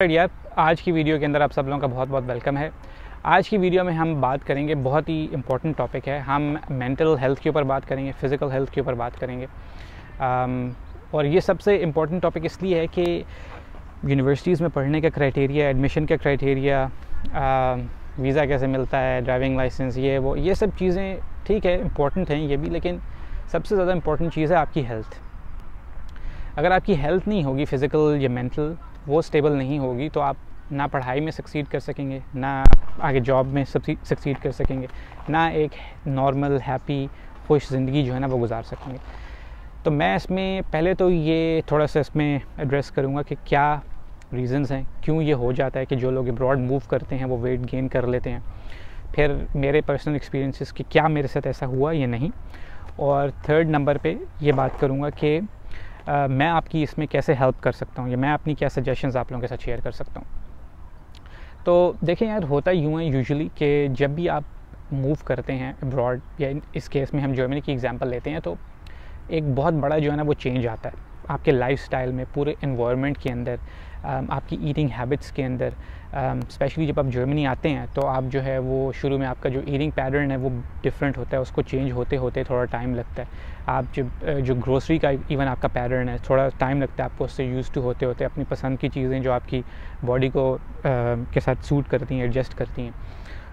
यार आज की वीडियो के अंदर आप सब लोगों का बहुत बहुत वेलकम है। आज की वीडियो में हम बात करेंगे बहुत ही इम्पोर्टेंट टॉपिक है। हम मेंटल हेल्थ के ऊपर बात करेंगे फ़िज़िकल हेल्थ के ऊपर बात करेंगे। Um, और ये सबसे इम्पोर्टेंट टॉपिक इसलिए है कि यूनिवर्सिटीज़ में पढ़ने का क्राइटेरिया एडमिशन का क्राइटेरिया वीज़ा कैसे मिलता है ड्राइविंग लाइसेंस ये वो ये सब चीज़ें ठीक है इम्पोर्टेंट हैं ये भी लेकिन सबसे ज़्यादा इम्पोर्टेंट चीज़ है आपकी हेल्थ अगर आपकी हेल्थ नहीं होगी फ़िज़िकल या मेंटल वो स्टेबल नहीं होगी तो आप ना पढ़ाई में सक्सीड कर सकेंगे, ना आगे जॉब में सक्सीड कर सकेंगे, ना एक नॉर्मल हैप्पी खुश ज़िंदगी जो है ना वो गुजार सकेंगे। तो मैं इसमें पहले तो ये थोड़ा सा इसमें एड्रेस करूँगा कि क्या रीज़न्स हैं, क्यों ये हो जाता है कि जो लोग अब्रॉड मूव करते हैं, वो वेट गेन कर लेते हैं। फिर मेरे पर्सनल एक्सपीरियंसेस कि क्या मेरे साथ ऐसा हुआ या नहीं। और थर्ड नंबर पे ये बात करूँगा कि मैं आपकी इसमें कैसे हेल्प कर सकता हूँ या मैं अपनी क्या सजेशंस आप लोगों के साथ शेयर कर सकता हूँ? तो देखें यार, होता यूँ है यूजुअली कि जब भी आप मूव करते हैं अब्रॉड या इस केस में हम जर्मनी की एग्ज़ाम्पल लेते हैं तो एक बहुत बड़ा जो है ना वो चेंज आता है। आपके लाइफ में, पूरे इन्वायरमेंट के अंदर आपकी ईटिंग हैबिट्स के अंदर स्पेशली जब आप जर्मनी आते हैं तो आप जो है वो शुरू में आपका जो ईटिंग पैटर्न है वो डिफरेंट होता है, उसको चेंज होते होते थोड़ा टाइम लगता है। आप जब जो ग्रोसरी का इवन आपका पैटर्न है, थोड़ा टाइम लगता है आपको, उससे यूज़ टू होते होते अपनी पसंद की चीज़ें जो आपकी बॉडी को के साथ सूट करती हैं एडजस्ट करती हैं।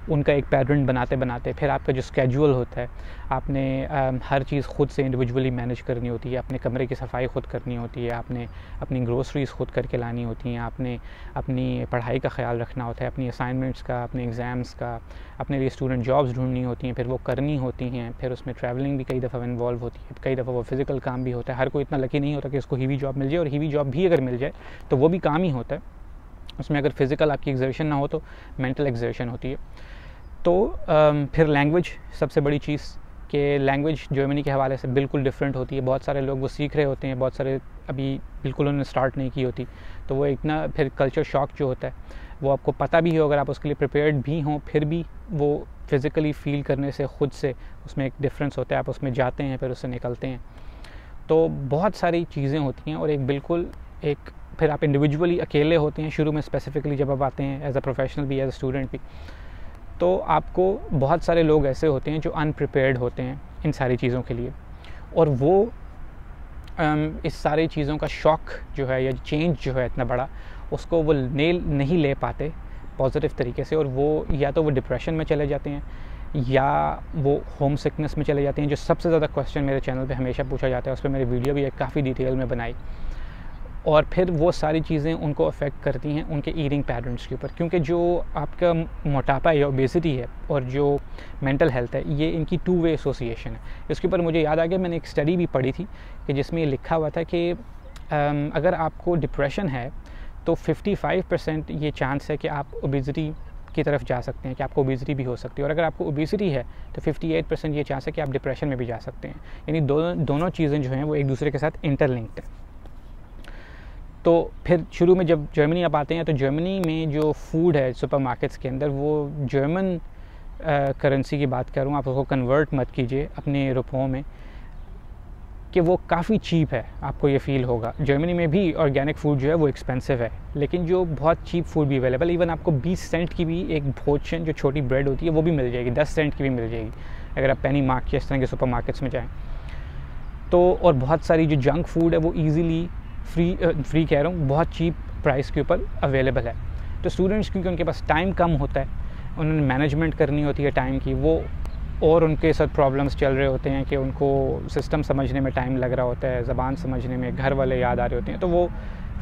उनका एक पैटर्न बनाते बनाते फिर आपका जो स्केजुअल होता है आपने आ, हर चीज़ खुद से इंडिविजुअली मैनेज करनी होती है अपने कमरे की सफ़ाई खुद करनी होती है आपने अपनी ग्रोसरीज खुद करके लानी होती हैं आपने अपनी पढ़ाई का ख्याल रखना होता है अपनी असाइनमेंट्स का अपने एग्ज़ाम्स का अपने लिए स्टूडेंट जॉब्स ढूंढनी होती हैं फिर वो करनी होती हैं फिर उसमें ट्रैवलिंग भी कई दफ़ा इन्वॉल्व होती है कई दफ़ा वो फ़िज़िकल काम भी होता है हर कोई इतना लकी नहीं होता कि उसको हीवी जॉब मिल जाए और हीवी जॉब भी अगर मिल जाए तो वो भी काम ही होता है। उसमें अगर फ़िज़िकल आपकी एग्जर्शन ना हो तो मेंटल एग्जर्शन होती है। तो फिर लैंग्वेज सबसे बड़ी चीज़ कि लैंग्वेज जर्मनी के हवाले से बिल्कुल डिफरेंट होती है। बहुत सारे लोग वो सीख रहे होते हैं, बहुत सारे अभी बिल्कुल उन्होंने स्टार्ट नहीं की होती। तो वो इतना फिर कल्चर शॉक जो होता है, वो आपको पता भी हो, अगर आप उसके लिए प्रिपेयर्ड भी हों, फिर भी वो फिज़िकली फ़ील करने से, ख़ुद से उसमें एक डिफरेंस होता है। आप उसमें जाते हैं, फिर उससे निकलते हैं। तो बहुत सारी चीज़ें होती हैं और एक बिल्कुल एक फिर आप इंडिविजुअली अकेले होते हैं शुरू में स्पेसिफ़िकली जब आप आते हैं एज अ प्रोफेशनल भी एज अ स्टूडेंट भी। तो आपको बहुत सारे लोग ऐसे होते हैं जो अनप्रिपेयर्ड होते हैं इन सारी चीज़ों के लिए। और वो इस सारी चीज़ों का शौक जो है या चेंज जो है इतना बड़ा, उसको वो ले, नहीं ले पाते पॉजिटिव तरीके से। और वो, या तो वो डिप्रेशन में चले जाते हैं, या वो होम सिकनेस में चले जाते हैं, जो सबसे ज़्यादा क्वेश्चन मेरे चैनल पे हमेशा पूछा जाता है। उस पर मेरी वीडियो भी एक काफ़ी डिटेल में बनाई। और फिर वो सारी चीज़ें उनको अफेक्ट करती हैं उनके ईटिंग पैटर्न्स के ऊपर। क्योंकि जो आपका मोटापा या ओबेसिटी है और जो मेंटल हेल्थ है, ये इनकी टू वे एसोसिएशन है। इसके ऊपर मुझे याद आ गया, मैंने एक स्टडी भी पढ़ी थी कि जिसमें ये लिखा हुआ था कि अगर आपको डिप्रेशन है तो 55 परसेंट ये चांस है कि आप ओबेसिटी की तरफ़ जा सकते हैं, कि आपको ओबेसिटी भी हो सकती है। और अगर आपको ओबेसिटी है तो 58 परसेंट ये चांस है कि आप डिप्रेशन में भी जा सकते हैं। यानी दोनों दोनों चीज़ें जो हैं, वो एक दूसरे के साथ इंटरलिंक्ड हैं। तो फिर शुरू में जब जर्मनी आप आते हैं तो जर्मनी में जो फ़ूड है सुपर मार्केट्स के अंदर, वो जर्मन करेंसी की बात करूँ, आप उसको कन्वर्ट मत कीजिए अपने रुपयों में, कि वो काफ़ी चीप है, आपको ये फील होगा। जर्मनी में भी ऑर्गेनिक फ़ूड जो है वो एक्सपेंसिव है, लेकिन जो बहुत चीप फ़ूड भी अवेलेबल इवन आपको 20 सेंट की भी एक भोजन, जो छोटी ब्रेड होती है, वो भी मिल जाएगी 10 सेंट की भी मिल जाएगी, अगर आप पेनी मार्क या इस तरह के सुपर मार्केट्स में जाएँ। तो और बहुत सारी जो जंक फ़ूड है, वो ईज़िली फ्री फ्री कह रहा हूँ, बहुत चीप प्राइस के ऊपर अवेलेबल है। तो स्टूडेंट्स क्योंकि उनके पास टाइम कम होता है, उन्होंने मैनेजमेंट करनी होती है टाइम की, वो और उनके साथ प्रॉब्लम्स चल रहे होते हैं कि उनको सिस्टम समझने में टाइम लग रहा होता है, ज़बान समझने में, घर वाले याद आ रहे होते हैं तो वो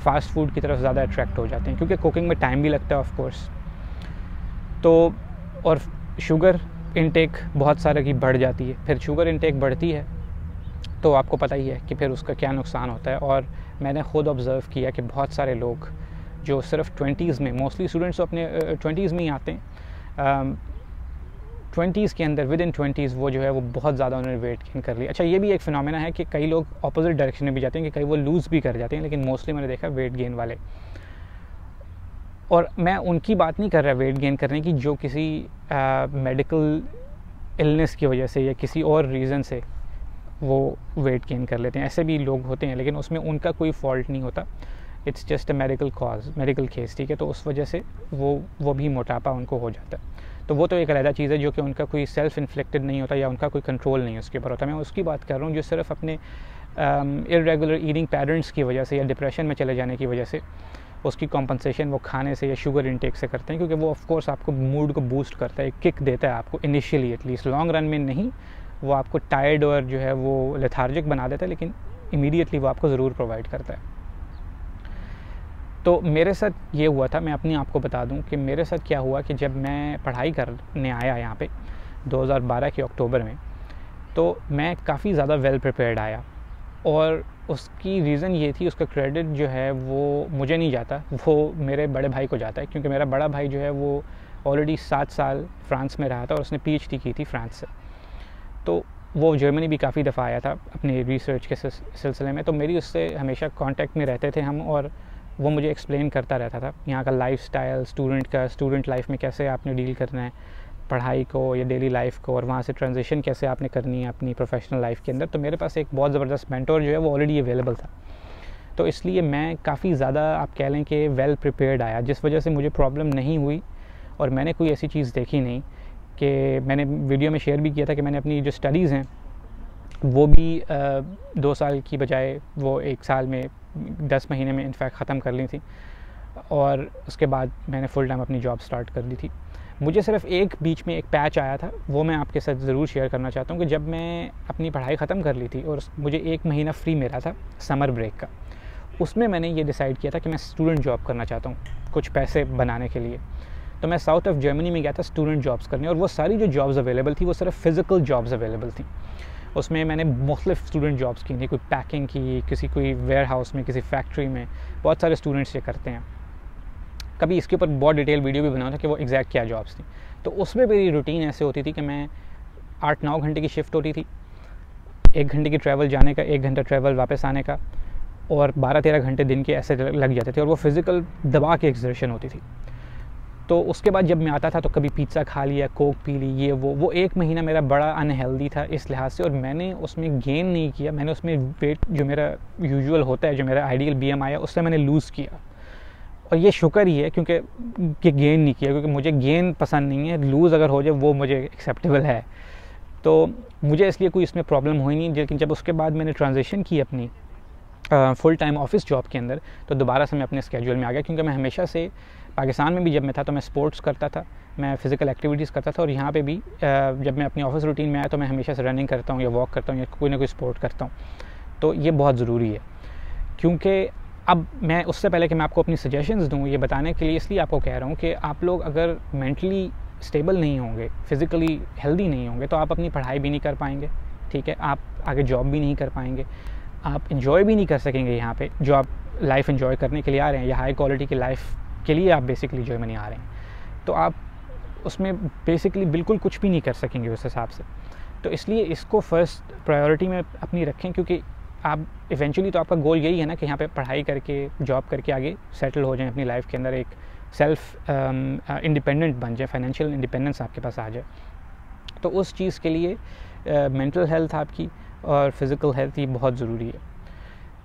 फास्ट फ़ूड की तरफ़ ज़्यादा अट्रैक्ट हो जाते हैं, क्योंकि कुकिंग में टाइम भी लगता है ऑफ़ कोर्स तो और शुगर इनटेक बहुत सारे की बढ़ जाती है, फिर शुगर इनटेक बढ़ती है तो आपको पता ही है कि फिर उसका क्या नुकसान होता है। और मैंने ख़ुद ऑब्ज़र्व किया कि बहुत सारे लोग जो सिर्फ़ ट्वेंटीज़ में मोस्टली स्टूडेंट्स तो अपने ट्वेंटीज़ में ही आते हैं। ट्वेंटीज़ के अंदर विद इन ट्वेंटीज़ वो जो है वो बहुत ज़्यादा उन्होंने वेट गेन कर लिया। अच्छा ये भी एक फिनमिना है कि कई लोग अपोजिट डायरेक्शन में भी जाते हैं कि कई वो लूज़ भी कर जाते हैं लेकिन मोस्टली मैंने देखा वेट गेन वाले। और मैं उनकी बात नहीं कर रहा वेट गेन करने की जो किसी मेडिकल uh, इलनेस की वजह से या किसी और रीज़न से। वो वेट गेन कर लेते हैं। ऐसे भी लोग होते हैं, लेकिन उसमें उनका कोई फॉल्ट नहीं होता। It's just a medical cause medical case ठीक है? तो उस वजह से वो वो भी मोटापा उनको हो जाता है। तो वो तो एक अलहदा चीज़ है जो कि उनका कोई सेल्फ इन्फ्लेक्टेड नहीं होता या उनका कोई कंट्रोल नहीं उसके ऊपर होता। मैं उसकी बात कर रहा हूँ जो सिर्फ़ अपने इरेगुलर ईटिंग पैटर्न्स की वजह से या डिप्रेशन में चले जाने की वजह से उसकी कॉम्पनसेशन वो खाने से या शुगर इनटेक से करते हैं, क्योंकि वो ऑफ़ कोर्स आपको मूड को बूस्ट करता है किक देता है आपको इनिशियली एटलीस्ट लॉन्ग रन में नहीं वो आपको टायर्ड और जो है वो लेथार्जिक बना देता है, लेकिन इमीडिएटली वो आपको ज़रूर प्रोवाइड करता है। तो मेरे साथ ये हुआ था, मैं अपनी आपको बता दूँ कि मेरे साथ क्या हुआ कि जब मैं पढ़ाई करने आया यहाँ पे 2012 के अक्टूबर में तो मैं काफ़ी ज़्यादा वेल प्रिपेयर्ड आया। और उसकी रीज़न ये थी, उसका क्रेडिट जो है वो मुझे नहीं जाता, वो मेरे बड़े भाई को जाता है, क्योंकि मेरा बड़ा भाई जो है वो ऑलरेडी सात साल फ्रांस में रहा था और उसने पीएचडी की थी फ्रांस से। तो वो जर्मनी भी काफ़ी दफ़ा आया था अपने रिसर्च के सिलसिले में। तो मेरी उससे हमेशा कांटेक्ट में रहते थे हम और वो मुझे एक्सप्लेन करता रहता था, यहाँ का लाइफ स्टाइल स्टूडेंट का स्टूडेंट लाइफ में कैसे आपने डील करना है, पढ़ाई को या डेली लाइफ को और वहाँ से ट्रांजिशन कैसे आपने करनी है अपनी प्रोफेशनल लाइफ के अंदर। तो मेरे पास एक बहुत ज़बरदस्त मैंटोर जो है वो ऑलरेडी अवेलेबल था। तो इसलिए मैं काफ़ी ज़्यादा आप कह लें कि वेल प्रिपेयर्ड आया, जिस वजह से मुझे प्रॉब्लम नहीं हुई और मैंने कोई ऐसी चीज़ देखी नहीं। कि मैंने वीडियो में शेयर भी किया था कि मैंने अपनी जो स्टडीज़ हैं, वो भी दो साल की बजाय वो एक साल में, दस महीने में इनफैक्ट ख़त्म कर ली थी। और उसके बाद मैंने फुल टाइम अपनी जॉब स्टार्ट कर दी थी। मुझे सिर्फ़ एक बीच में एक पैच आया था, वो मैं आपके साथ ज़रूर शेयर करना चाहता हूँ कि जब मैं अपनी पढ़ाई ख़त्म कर ली थी और मुझे एक महीना फ्री मिला था समर ब्रेक का, उसमें मैंने ये डिसाइड किया था कि मैं स्टूडेंट जॉब करना चाहता हूँ, कुछ पैसे बनाने के लिए। तो मैं साउथ ऑफ़ जर्मनी में गया था स्टूडेंट जॉब्स करने, और वो सारी जो जॉब्स अवेलेबल थी, वो सिर्फ़ फ़िज़िकल जॉब्स अवेलेबल थी। उसमें मैंने मुख्तलिफ़ स्टूडेंट जॉब्स की थी कोई पैकिंग की, किसी कोई वेयर हाउस में, किसी फैक्ट्री में, बहुत सारे स्टूडेंट्स ये करते हैं। कभी इसके ऊपर बहुत डिटेल वीडियो भी बनाया था कि वो एग्जैक्ट क्या जॉब्स थी। तो उसमें मेरी रूटीन ऐसे होती थी कि मैं आठ नौ घंटे की शिफ्ट होती थी, एक घंटे की ट्रैवल जाने का, एक घंटा ट्रैवल वापस आने का, और बारह तेरह घंटे दिन के ऐसे लग जाते थे, और वो फ़िज़िकल दबा के एक्सर्शन होती थी। तो उसके बाद जब मैं आता था तो कभी पिज़्ज़ा खा लिया कोक पी ली, ये वो वो एक महीना मेरा बड़ा अनहेल्दी था इस लिहाज से और मैंने उसमें गेन नहीं किया। मैंने उसमें वेट जो मेरा यूजुअल होता है, जो मेरा आइडियल बी एम आया उससे मैंने लूज़ किया। और ये शुक्र ही है क्योंकि कि गेन नहीं किया, क्योंकि मुझे गेन पसंद नहीं है। लूज़ अगर हो जाए, वो मुझे एक्सेप्टेबल है। तो मुझे इसलिए कोई इसमें प्रॉब्लम हुई नहीं, लेकिन जब उसके बाद मैंने ट्रांजेक्शन की अपनी फुल टाइम ऑफ़िस जॉब के अंदर तो दोबारा से मैं अपने स्केड्यूल में आ गया। क्योंकि मैं हमेशा से पाकिस्तान में भी जब मैं था तो मैं स्पोर्ट्स करता था, मैं फ़िज़िकल एक्टिविटीज़ करता था और यहाँ पे भी जब मैं अपनी ऑफ़िस रूटीन में आया तो मैं हमेशा से रनिंग करता हूँ या वॉक करता हूँ या कोई ना कोई स्पोर्ट करता हूँ। तो ये बहुत ज़रूरी है, क्योंकि अब मैं उससे पहले कि मैं आपको अपनी सजेशंस दूँ, ये बताने के लिए इसलिए आपको कह रहा हूँ कि आप लोग अगर मेंटली स्टेबल नहीं होंगे फिज़िकली हेल्दी नहीं होंगे तो आप अपनी पढ़ाई भी नहीं कर पाएँगे, ठीक है? आप आगे जॉब भी नहीं कर पाएँगे, आप इन्जॉय भी नहीं कर सकेंगे यहाँ पे, जो आप लाइफ इन्जॉय करने के लिए आ रहे हैं या हाई क्वालिटी की लाइफ के लिए आप बेसिकली जर्मनी आ रहे हैं। तो आप उसमें बेसिकली बिल्कुल कुछ भी नहीं कर सकेंगे उस हिसाब से। तो इसलिए इसको फ़र्स्ट प्रायोरिटी में अपनी रखें क्योंकि आप इवेंचुअली तो आपका गोल यही है ना कि यहाँ पे पढ़ाई करके जॉब करके आगे सेटल हो जाएँ अपनी लाइफ के अंदर एक सेल्फ इंडिपेंडेंट बन जाए फाइनेंशियल इंडिपेंडेंस आपके पास आ जाए। तो उस चीज़ के लिए मेंटल uh, हेल्थ आपकी और फ़िज़िकल हेल्थ ये बहुत ज़रूरी है।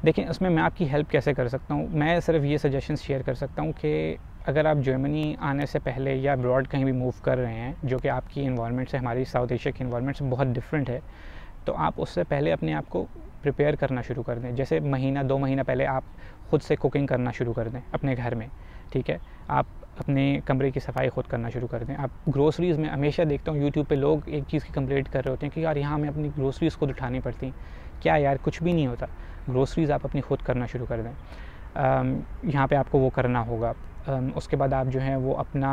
देखिए, उसमें मैं आपकी हेल्प कैसे कर सकता हूँ? मैं सिर्फ़ ये सजेशन शेयर कर सकता हूँ कि अगर आप जर्मनी आने से पहले या अब्रॉड कहीं भी मूव कर रहे हैं, जो कि आपकी इन्वायरमेंट से हमारी साउथ एशिया की इन्वायरमेंट से बहुत डिफरेंट है तो आप उससे पहले अपने आप को प्रिपेयर करना शुरू कर दें। जैसे महीना, दो महीना पहले आप ख़ुद से कुकिंग करना शुरू कर दें अपने घर में, ठीक है? आप अपने कमरे की सफ़ाई खुद करना शुरू कर दें। आप ग्रोसरीज़ में हमेशा देखता हूँ यूट्यूब पे लोग एक चीज़ की कंप्लेंट कर रहे होते हैं कि यार यहाँ हमें अपनी ग्रोसरीज़ खुद उठानी पड़ती हैं। क्या यार, कुछ भी नहीं होता। ग्रोसरीज़ आप अपनी खुद करना शुरू कर दें। यहाँ पे आपको वो करना होगा। उसके बाद आप जो है वो अपना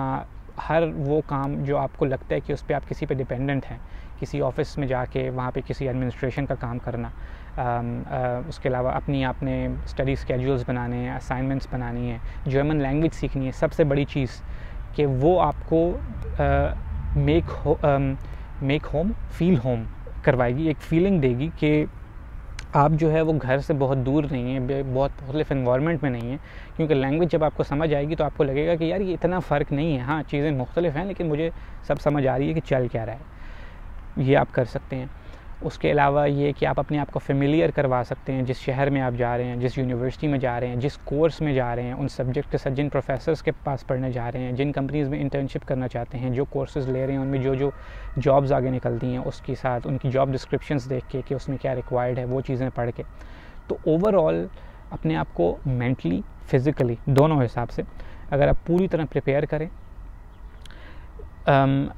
हर वो काम जो आपको लगता है कि उस पर आप किसी पे डिपेंडेंट हैं किसी ऑफ़िस में जाके वहाँ पे किसी एडमिनिस्ट्रेशन का काम करना। आ, आ, उसके अलावा अपनी आपने स्टडी स्केड्यूल्स बनाने हैं असाइनमेंट्स बनानी है जर्मन लैंग्वेज सीखनी है सबसे बड़ी चीज़ कि वो आपको make make home feel home करवाएगी एक फीलिंग देगी कि आप जो है वो घर से बहुत दूर नहीं है बहुत मुख्तलिफ़ इन्वायरमेंट में नहीं है, क्योंकि लैंग्वेज जब आपको समझ आएगी तो आपको लगेगा कि यार ये इतना फ़र्क नहीं है। हाँ चीज़ें मुख्तलिफ़ हैं, लेकिन मुझे सब समझ आ रही है कि चल क्या रहा है। ये आप कर सकते हैं। उसके अलावा ये कि आप अपने आप को फेमिलियर करवा सकते हैं, जिस शहर में आप जा रहे हैं, जिस यूनिवर्सिटी में जा रहे हैं, जिस कोर्स में जा रहे हैं, उन सब्जेक्ट के साथ जिन प्रोफेसर्स के पास पढ़ने जा रहे हैं, जिन कंपनीज़ में इंटर्नशिप करना चाहते हैं, जो कोर्सेज़ ले रहे हैं, उनमें जो जो जॉब्स आगे निकलती हैं, उसके साथ उनकी जॉब डिस्क्रिप्शन देख के कि उसमें क्या रिक्वायर्ड है, वो चीज़ें पढ़ के। तो ओवरऑल अपने आप को मेंटली फिज़िकली दोनों हिसाब से अगर आप पूरी तरह प्रिपेयर करें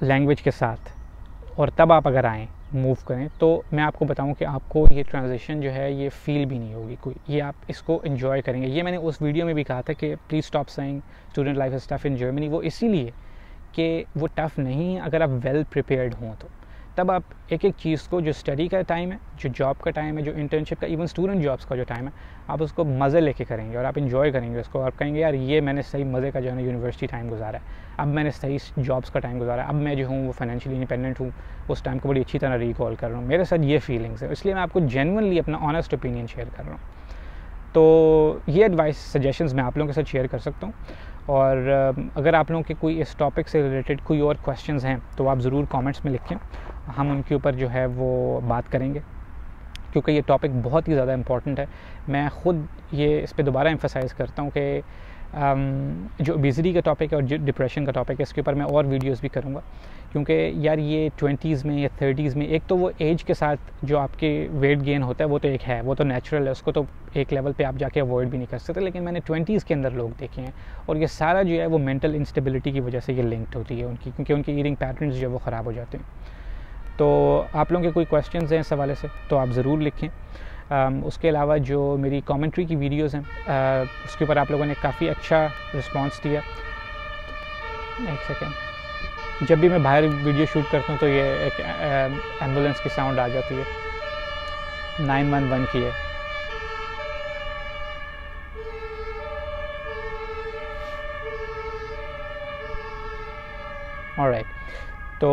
लैंग्वेज के साथ, और तब आप अगर आएँ मूव करें तो मैं आपको बताऊँ कि आपको ये ट्रांजिशन जो है, ये फील भी नहीं होगी कोई। ये आप इसको इन्जॉय करेंगे। ये मैंने उस वीडियो में भी कहा था कि please stop saying student life is tough in Germany वो इसीलिए कि वो टफ़ नहीं है, अगर आप वेल प्रिपेयर्ड हों तो। तब आप एक एक चीज़ को जो स्टडी का टाइम है, जो जॉब का टाइम है, जो इंटर्नशिप का इवन स्टूडेंट जॉब्स का जो टाइम है, आप उसको मज़े लेके करेंगे और आप इन्जॉय करेंगे उसको। आप कहेंगे, यार, ये मैंने सही मज़े का जो है यूनिवर्सिटी टाइम गुजारा है। अब मैंने सही जॉब्स का टाइम गुजारा है। अब मैं जो हूँ वो फाइनेंशियली इंडिपेंडेंट हूँ। उस टाइम को बड़ी अच्छी तरह रिकॉल कर रहा हूँ। मेरे साथ ये फीलिंग्स है। इसलिए मैं आपको जेनवनली अपना ऑनेस्ट ओपिनियन शेयर कर रहा हूँ। तो ये एडवाइस सजेशंस मैं आप लोगों के साथ शेयर कर सकता हूँ। और अगर आप लोगों के कोई इस टॉपिक से रिलेटेड कोई और क्वेश्चंस हैं तो आप ज़रूर कमेंट्स में लिखें। हम उनके ऊपर जो है वो बात करेंगे, क्योंकि ये टॉपिक बहुत ही ज़्यादा इंपॉर्टेंट है। मैं ख़ुद ये इस पर दोबारा एम्फोसाइज़ करता हूँ कि जो ओबिसिटी का टॉपिक है और जो डिप्रेशन का टॉपिक है, इसके ऊपर मैं और वीडियोस भी करूँगा। क्योंकि यार ये ट्वेंटीज़ में, या थर्टीज़ में, एक तो वो एज के साथ जो आपके वेट गेन होता है, वो तो एक है, वो तो नेचुरल है, उसको तो एक लेवल पे आप जाके अवॉइड भी नहीं कर सकते। लेकिन मैंने ट्वेंटीज़ के अंदर लोग देखे हैं और ये सारा जो है वो मेंटल इंस्टेबिलिटी की वजह से ये लिंक्ड होती है उनकी, क्योंकि उनकी ईटिंग पैटर्न जो है वो ख़राब हो जाते हैं। तो आप लोगों के कोई क्वेश्चन हैं इस हवाले से तो आप ज़रूर लिखें। उसके अलावा जो मेरी कमेंट्री की वीडियोस हैं उसके ऊपर आप लोगों ने काफ़ी अच्छा रिस्पांस दिया। एक सेकेंड जब भी मैं बाहर वीडियो शूट करता हूँ तो ये एक एंबुलेंस की साउंड आ जाती है। नाइन वन वन की है। और राइट तो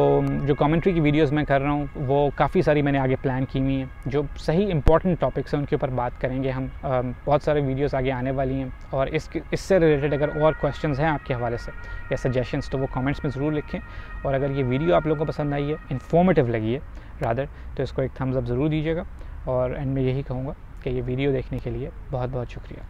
जो कमेंट्री की वीडियोस मैं कर रहा हूँ, वो काफ़ी सारी मैंने आगे प्लान की हुई हैं, जो सही इंपॉर्टेंट टॉपिक्स हैं, उनके ऊपर बात करेंगे हम। बहुत सारे वीडियोस आगे आने वाली हैं, और इस, इससे रिलेटेड अगर और क्वेश्चंस हैं आपके हवाले से, या सजेशंस तो वो कमेंट्स में ज़रूर लिखें, और अगर ये वीडियो आप लोगों को पसंद आई है इन्फॉर्मेटिव लगी है रादर तो इसको एक थम्स अप ज़रूर दीजिएगा, और एंड में यही कहूँगा कि ये वीडियो देखने के लिए बहुत बहुत शुक्रिया।